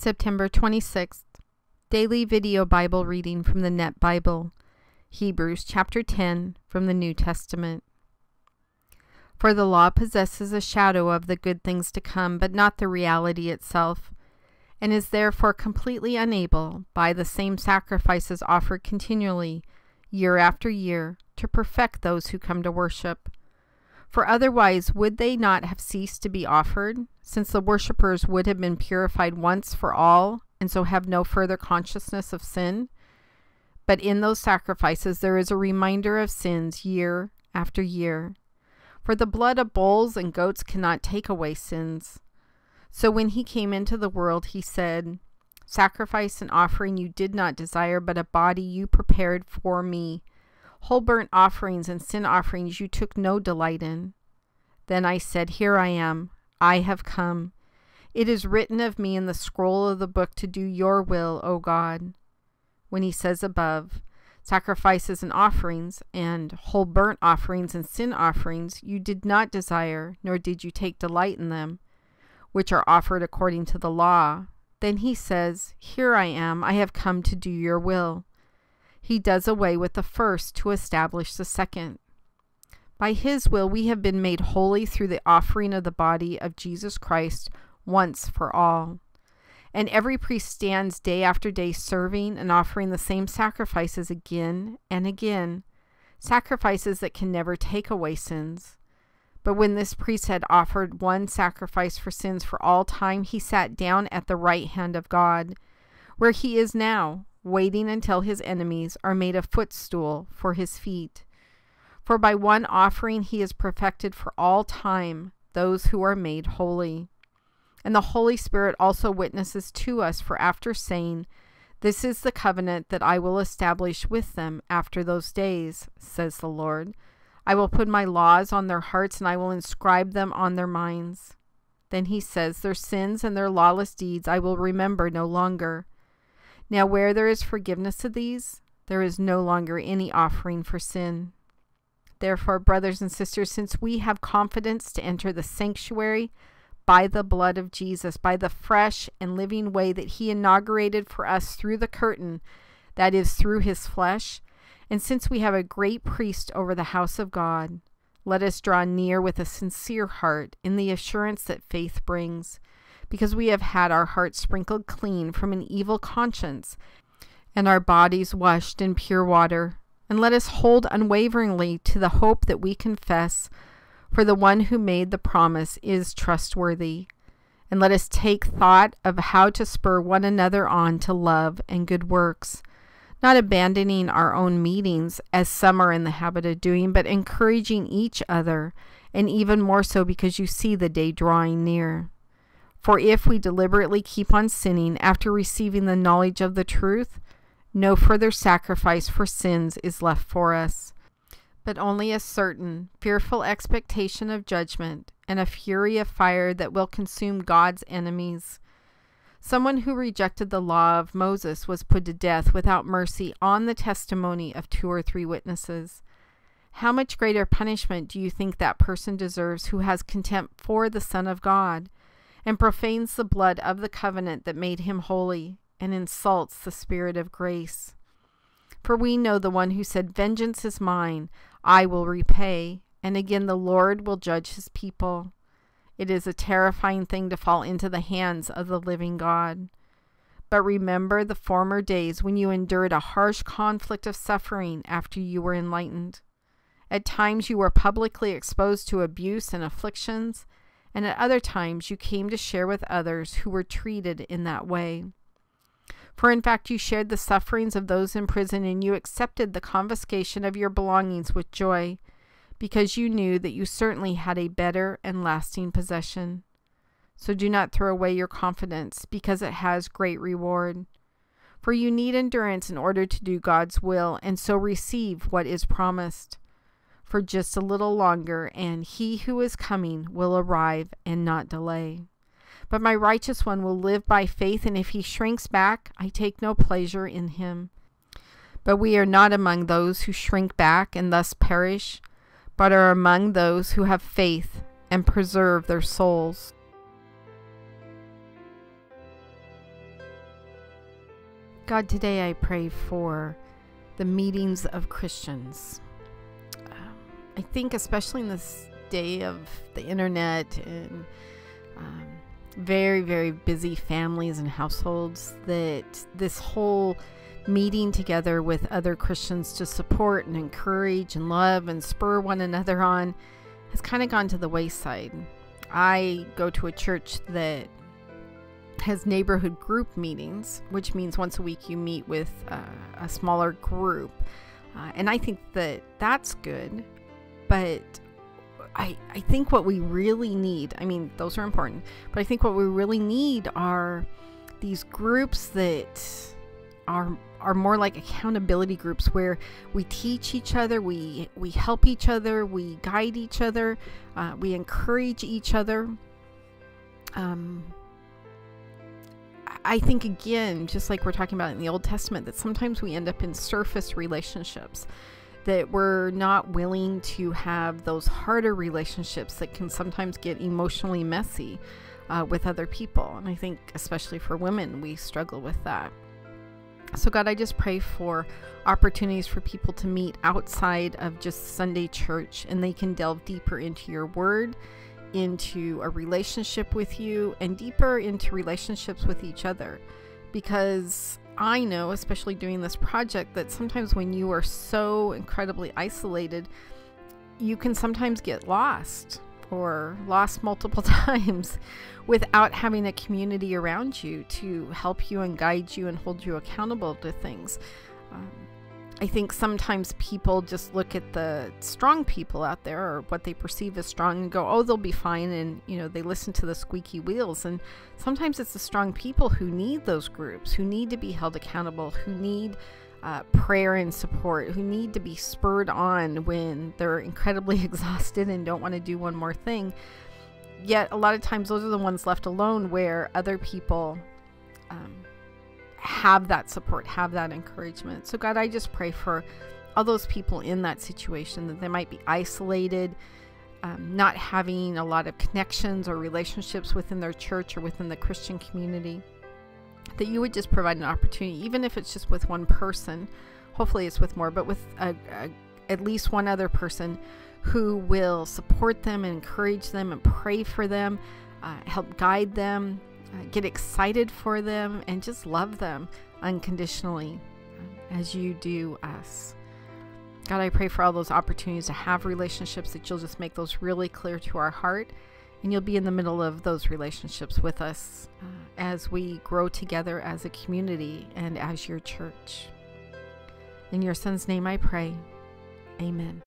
September 26th. Daily video Bible reading from the Net Bible. Hebrews chapter 10 from the New Testament. For the law possesses a shadow of the good things to come, but not the reality itself, and is therefore completely unable, by the same sacrifices offered continually, year after year, to perfect those who come to worship. For otherwise would they not have ceased to be offered, since the worshippers would have been purified once for all, and so have no further consciousness of sin? But in those sacrifices there is a reminder of sins year after year. For the blood of bulls and goats cannot take away sins. So when he came into the world, he said, Sacrifice and offering you did not desire, but a body you prepared for me. Whole burnt offerings and sin offerings you took no delight in. Then I said, Here I am, I have come. It is written of me in the scroll of the book to do your will, O God. When he says above, sacrifices and offerings, and whole burnt offerings and sin offerings, you did not desire, nor did you take delight in them, which are offered according to the law. Then he says, Here I am, I have come to do your will he does away with the first to establish the second. By his will, we have been made holy through the offering of the body of Jesus Christ once for all. And every priest stands day after day serving and offering the same sacrifices again and again, sacrifices that can never take away sins. But when this priest had offered one sacrifice for sins for all time, he sat down at the right hand of God, where he is now, waiting until his enemies are made a footstool for his feet. For by one offering he has perfected for all time those who are made holy. And the Holy Spirit also witnesses to us, for after saying, This is the covenant that I will establish with them after those days, says the Lord. I will put my laws on their hearts, and I will inscribe them on their minds. Then he says, Their sins and their lawless deeds I will remember no longer. Now, where there is forgiveness of these, there is no longer any offering for sin. Therefore, brothers and sisters, since we have confidence to enter the sanctuary by the blood of Jesus, by the fresh and living way that he inaugurated for us through the curtain, that is, through his flesh, and since we have a great priest over the house of God, let us draw near with a sincere heart in the assurance that faith brings because we have had our hearts sprinkled clean from an evil conscience and our bodies washed in pure water. And let us hold unwaveringly to the hope that we confess, for the one who made the promise is trustworthy. And let us take thought of how to spur one another on to love and good works, not abandoning our own meetings, as some are in the habit of doing, but encouraging each other, and even more so because you see the day drawing near. For if we deliberately keep on sinning after receiving the knowledge of the truth, no further sacrifice for sins is left for us, but only a certain, fearful expectation of judgment and a fury of fire that will consume God's enemies. Someone who rejected the law of Moses was put to death without mercy on the testimony of two or three witnesses. How much greater punishment do you think that person deserves who has contempt for the Son of God? And profanes the blood of the covenant that made him holy, and insults the Spirit of grace. For we know the one who said, Vengeance is mine, I will repay, and again the Lord will judge his people. It is a terrifying thing to fall into the hands of the living God. But remember the former days when you endured a harsh conflict of suffering after you were enlightened. At times you were publicly exposed to abuse and afflictions, and at other times you came to share with others who were treated in that way. For in fact, you shared the sufferings of those in prison, and you accepted the confiscation of your belongings with joy, because you knew that you certainly had a better and lasting possession. So do not throw away your confidence, because it has great reward. For you need endurance in order to do God's will, and so receive what is promised for just a little longer, and he who is coming will arrive and not delay. But my righteous one will live by faith, and if he shrinks back, I take no pleasure in him. But we are not among those who shrink back and thus perish, but are among those who have faith and preserve their souls. God, today I pray for the meetings of Christians. I think, especially in this day of the internet and um, very, very busy families and households, that this whole meeting together with other Christians to support and encourage and love and spur one another on has kind of gone to the wayside. I go to a church that has neighborhood group meetings, which means once a week you meet with uh, a smaller group. Uh, and I think that that's good. But I, I think what we really need, I mean, those are important, but I think what we really need are these groups that are are more like accountability groups where we teach each other, we we help each other, we guide each other, uh, we encourage each other. Um, I think again, just like we're talking about in the Old Testament, that sometimes we end up in surface relationships. That we're not willing to have those harder relationships that can sometimes get emotionally messy uh, with other people. And I think, especially for women, we struggle with that. So, God, I just pray for opportunities for people to meet outside of just Sunday church and they can delve deeper into your word, into a relationship with you, and deeper into relationships with each other. Because I know, especially doing this project, that sometimes when you are so incredibly isolated, you can sometimes get lost or lost multiple times without having a community around you to help you and guide you and hold you accountable to things. Um, I think sometimes people just look at the strong people out there or what they perceive as strong and go, oh, they'll be fine. And, you know, they listen to the squeaky wheels. And sometimes it's the strong people who need those groups, who need to be held accountable, who need uh, prayer and support, who need to be spurred on when they're incredibly exhausted and don't want to do one more thing. Yet, a lot of times, those are the ones left alone where other people um, have that support, have that encouragement. So, God, I just pray for all those people in that situation that they might be isolated, um, not having a lot of connections or relationships within their church or within the Christian community that you would just provide an opportunity, even if it's just with one person. Hopefully, it's with more, but with a, a, at least one other person who will support them, and encourage them, and pray for them, uh, help guide them, uh, get excited for them, and just love them unconditionally uh, as you do us. God, I pray for all those opportunities to have relationships that you'll just make those really clear to our heart and you'll be in the middle of those relationships with us uh, as we grow together as a community and as your church. In your son's name I pray. Amen.